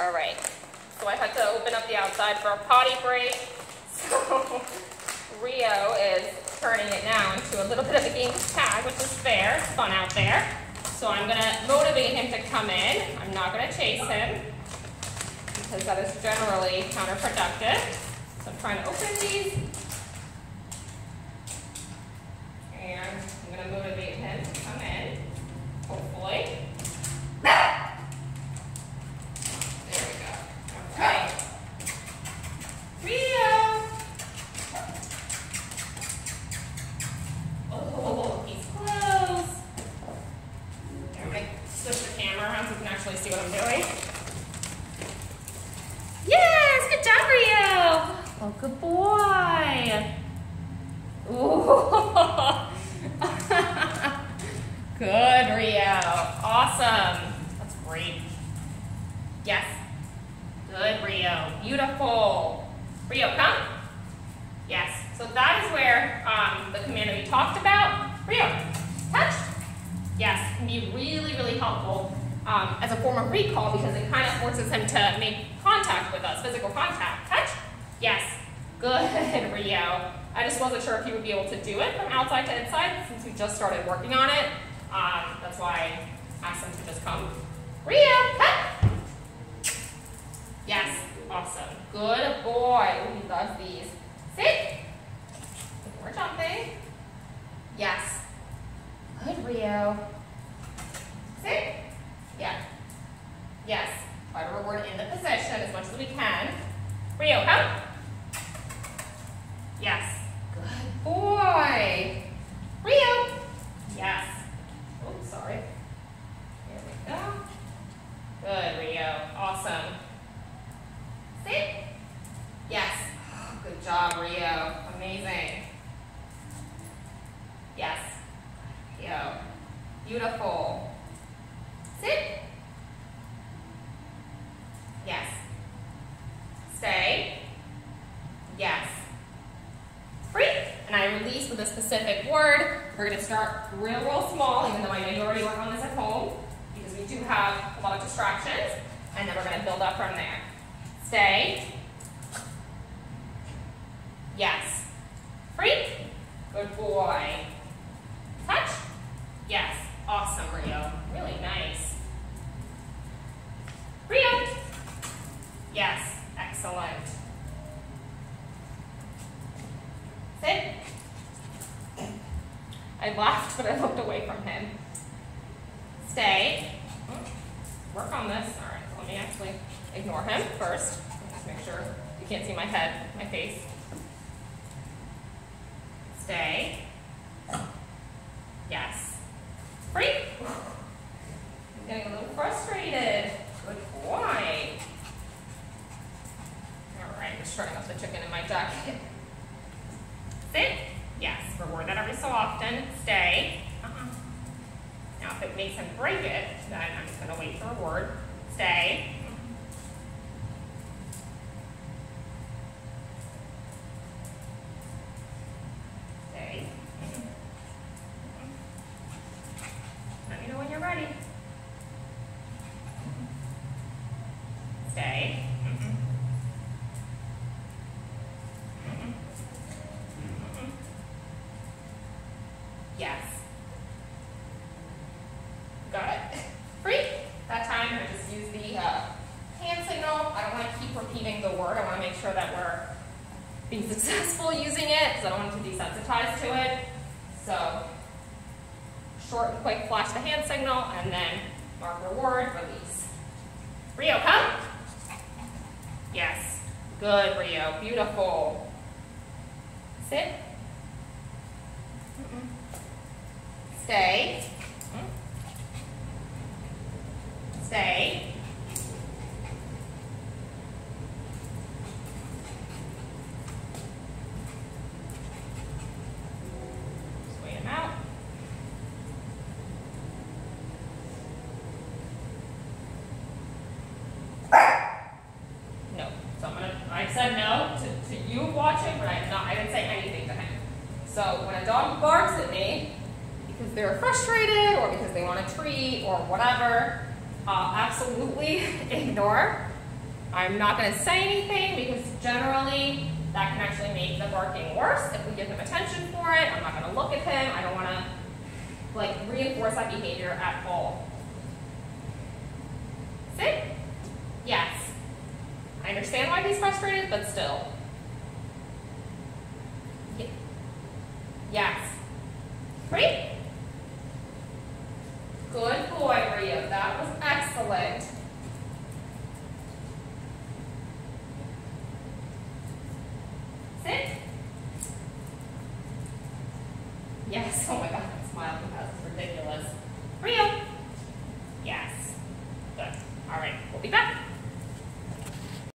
All right, so I had to open up the outside for a potty break. So Rio is turning it now into a little bit of a game of tag, which is fair, it's fun out there. So I'm gonna motivate him to come in. I'm not gonna chase him because that is generally counterproductive. So I'm trying to open these. And I'm gonna motivate him to come in, hopefully. There we go. Okay. Rio! Oh, he's close. Here, I'm gonna switch the camera around so you can actually see what I'm doing. Yes, good job, Rio. Oh, good boy. Ooh. good, Rio. Awesome. That's great. Yes. Good, Rio. Beautiful. Rio, come. Yes. So that is where um, the command that we talked about. Rio, touch. Yes, can be really, really helpful um, as a form of recall because it kind of forces him to make contact with us, physical contact. Touch. Yes. Good, Rio. I just wasn't sure if he would be able to do it from outside to inside since we just started working on it. Um, that's why I asked him to just come. Rio, cut. Yes, awesome. Good boy. Ooh, he loves these. Sit. We're jumping. Yes. Good, Rio. Sit. Yeah. Yes. Try to reward in the position as much as we can. Come. Yes. Good boy. Rio. Yes. Oh, sorry. Here we go. Good, Rio. Awesome. Sit. Yes. Oh, good job, Rio. Amazing. Yes. Rio. Beautiful. Sit. Yes. Stay. Yes. Free. And I release with a specific word. We're going to start real, real small, even though I know you already work on this at home, because we do have a lot of distractions. And then we're going to build up from there. Stay. Yes. Free. Good boy. Touch. Yes. Awesome, Rio. Really nice. Rio. Yes. Excellent. Sit. I laughed, but I looked away from him. Stay. Work on this. All right, let me actually ignore him first. Just make sure you can't see my head, my face. Stay. Yes. Free. I'm getting a little frustrated. Good boy. All right, I'm just turning up the chicken in my jacket. Sit. Yes. Reward that every so often. Stay. Uh-uh. It makes him break it, then I'm just going to wait for reward. Stay. Stay. Let me know when you're ready. Stay. Yes. Got it. Free. That time I just use the uh, hand signal. I don't want to keep repeating the word. I want to make sure that we're being successful using it because I don't want to desensitize to it. So short and quick flash the hand signal and then mark reward, release. Rio, come. Yes. Good, Rio. Beautiful. Sit. Mm-mm. Stay. Stay. Just wait him out. No. So I'm gonna, I said no to, to you watching, but I'm not, I didn't say anything to him. So when a dog barks at me, because they're frustrated or because they want a treat or whatever, uh, absolutely ignore. I'm not going to say anything because generally that can actually make the barking worse if we give them attention for it. I'm not going to look at him. I don't want to like reinforce that behavior at all. Sit. Yes. I understand why he's frustrated, but still. That was excellent. Sit. Yes, oh my god, that smile because it's ridiculous. Rio.